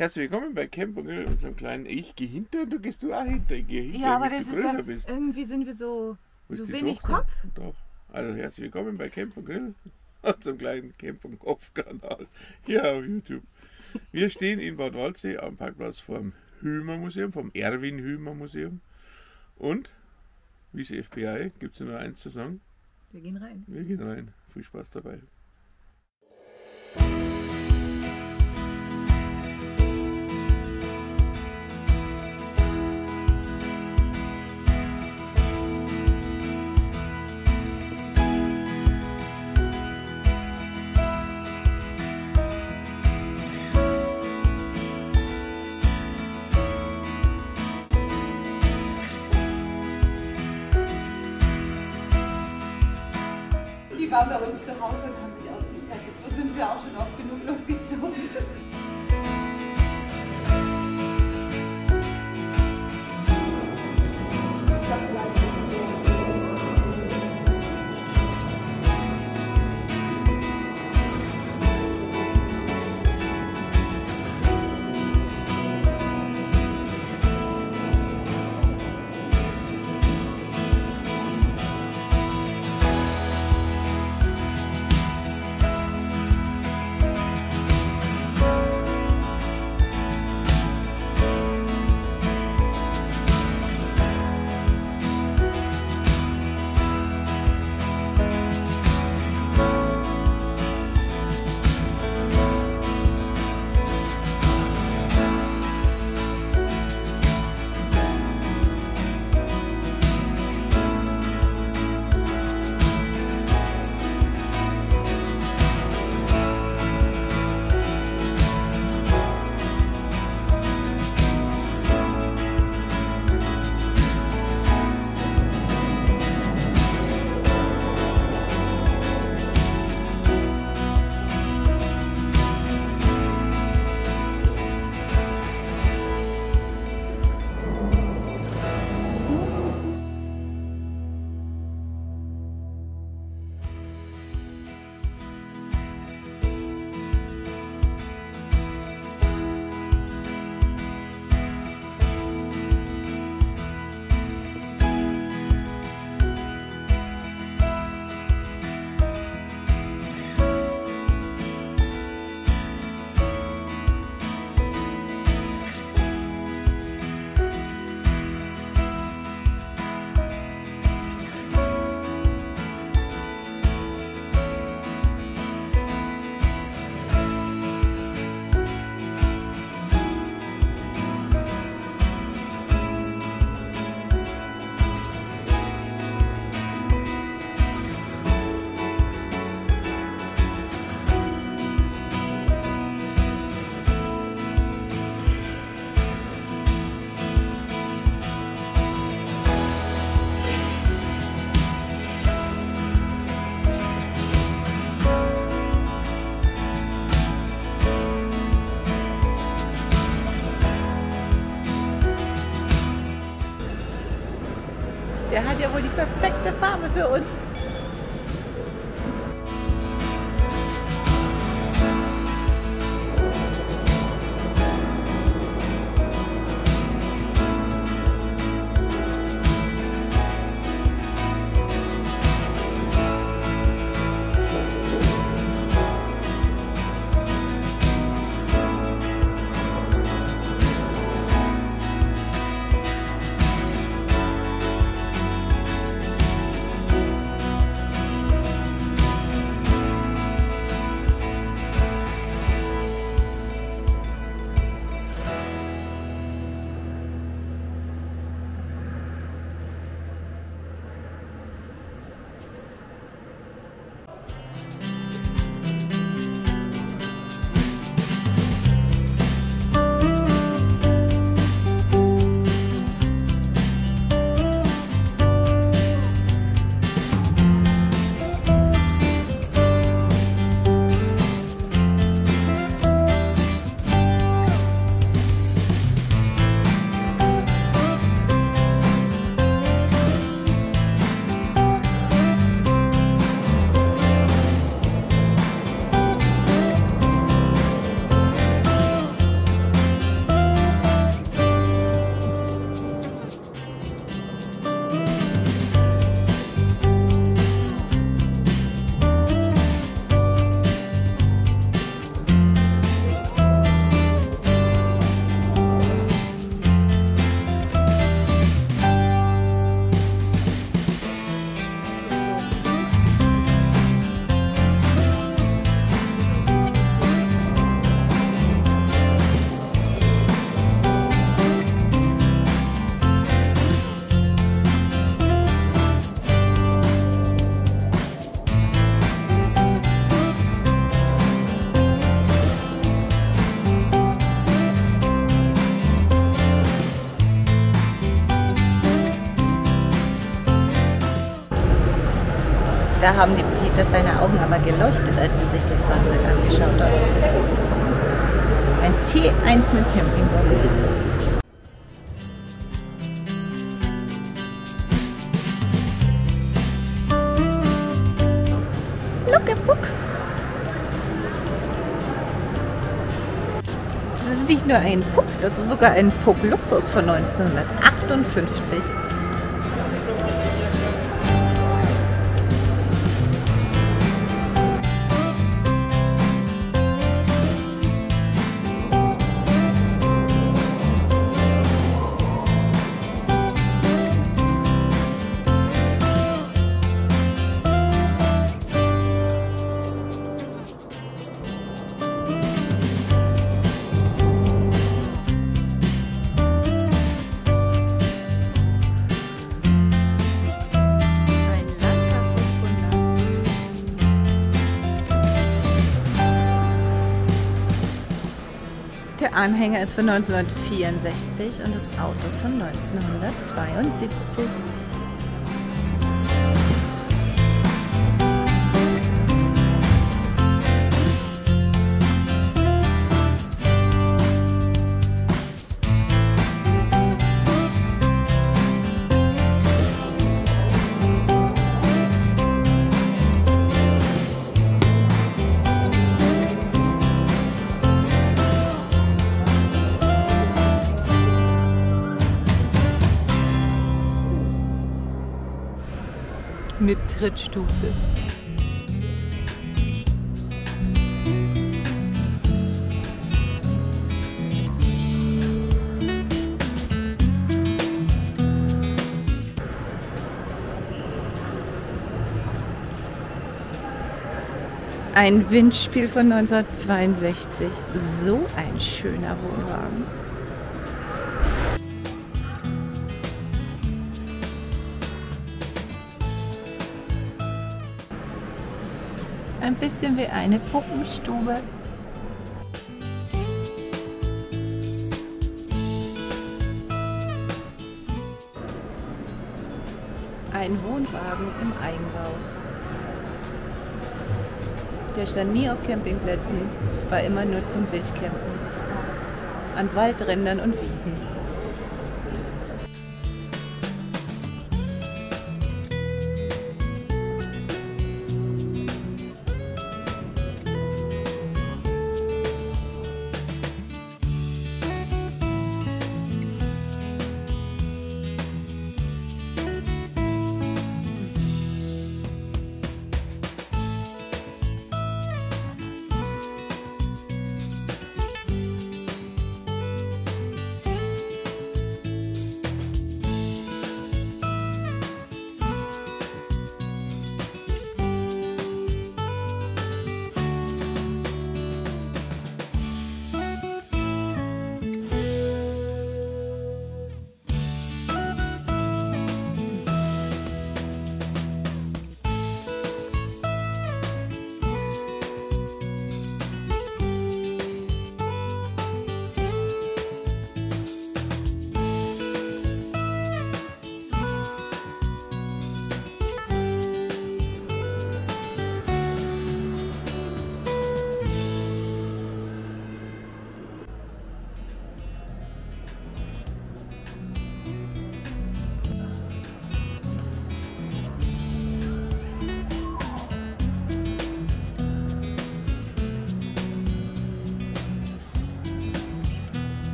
Herzlich willkommen bei Camp und Grill, unserem kleinen. Ich gehe hinter und du gehst du auch hinter. Ich gehe hinter, Ja, aber das du ist größer ja, bist. irgendwie sind wir so, so wenig Tochter? Kopf. Doch. Also herzlich willkommen bei Camp und Grill, unserem kleinen Camp und Kopf-Kanal hier auf YouTube. Wir stehen in Bad Waldsee am Parkplatz vom Hümer Museum, vom Erwin Hümer Museum. Und, wie es FBI, gibt es nur eins zu sagen. Wir gehen rein. Wir gehen rein. Viel Spaß dabei. Die waren bei uns zu Da haben die Peter seine Augen aber geleuchtet, als er sich das Fahrzeug angeschaut hat. Ein T1 mit Campingwagen. Das ist nicht nur ein Puck, das ist sogar ein Puck Luxus von 1958. Anhänger ist von 1964 und das Auto von 1972. mit Trittstufe. Ein Windspiel von 1962. So ein schöner Wohnwagen. Ein bisschen wie eine Puppenstube. Ein Wohnwagen im Einbau. Der stand nie auf Campingplätzen, war immer nur zum Wildcampen. An Waldrändern und Wiesen.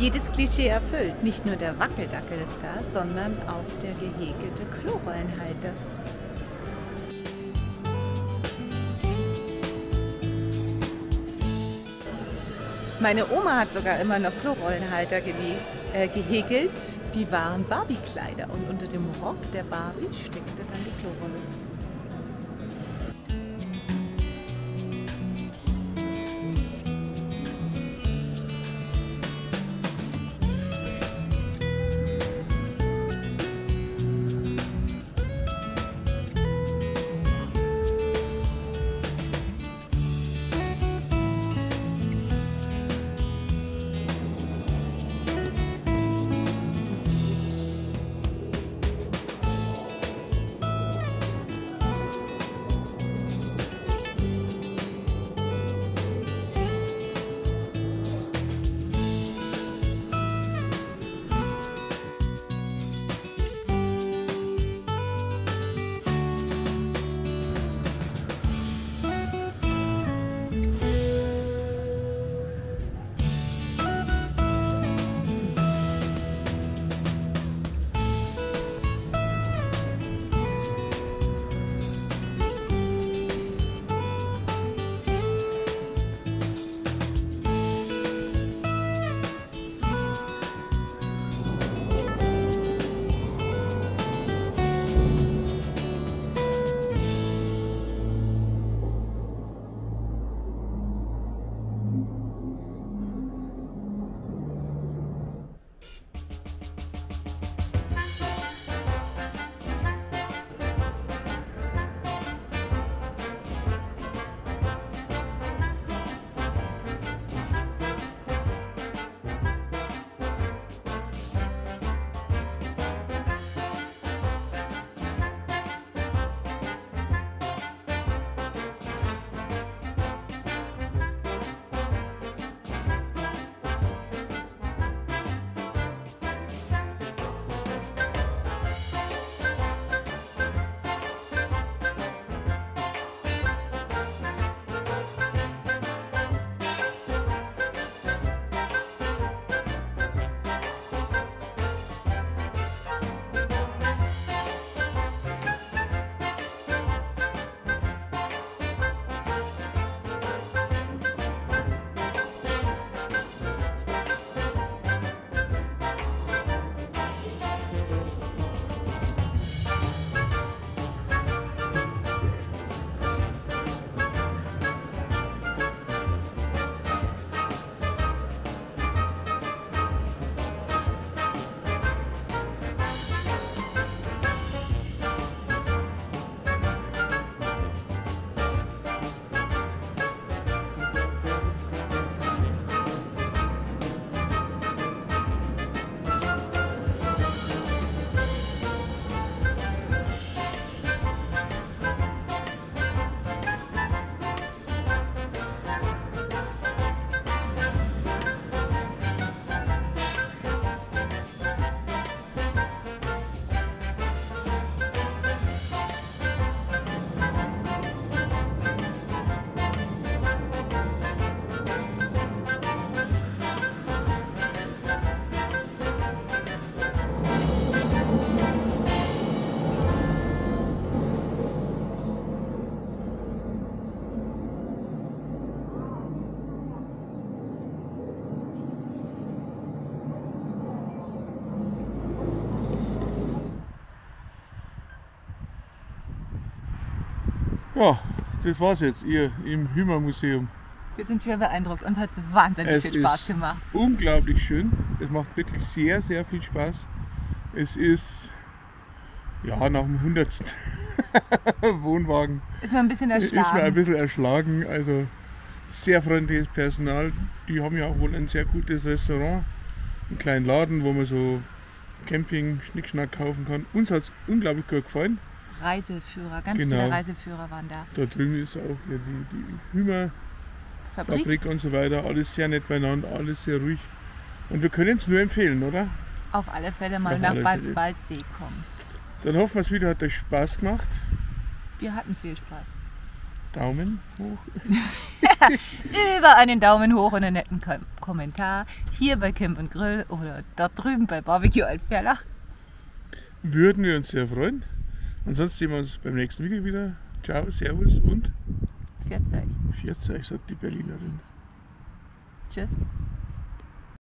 Jedes Klischee erfüllt. Nicht nur der Wackeldackel ist da, sondern auch der gehäkelte Klorollenhalter. Meine Oma hat sogar immer noch Klorollenhalter äh, gehäkelt. Die waren Barbie-Kleider und unter dem Rock der Barbie steckte dann die Klorolle. Das war's jetzt, ihr im Hümer-Museum. Wir sind schwer beeindruckt. Uns hat es wahnsinnig Es viel Spaß ist- gemacht. Unglaublich schön. Es macht wirklich sehr, sehr viel Spaß. Es ist ja nach dem 100. Wohnwagen Ist mir ein bisschen ist mir ein erschlagen. bisschen erschlagen. Also sehr freundliches Personal. Die haben ja auch wohl ein sehr gutes Restaurant, einen kleinen Laden, wo man so Camping, Schnickschnack kaufen kann. Uns hat es unglaublich gut gefallen. Reiseführer, ganz Genau. viele Reiseführer waren da. Da drüben ist auch ja die, die Hümer-Fabrik Fabrik und so weiter. Alles sehr nett beieinander, alles sehr ruhig. Und wir können es nur empfehlen, oder? auf alle Fälle mal Auf nach Bad. Waldsee kommen. Dann hoffen wir es wieder, hat euch Spaß gemacht. Wir hatten viel Spaß. Daumen hoch. Über einen Daumen hoch und einen netten Kom Kommentar hier bei Camp und Grill oder dort drüben bei Barbecue Altperlach. Würden wir uns sehr freuen. Ansonsten sehen wir uns beim nächsten Video wieder. Ciao, Servus und 40. 40, sagt die Berlinerin. Tschüss.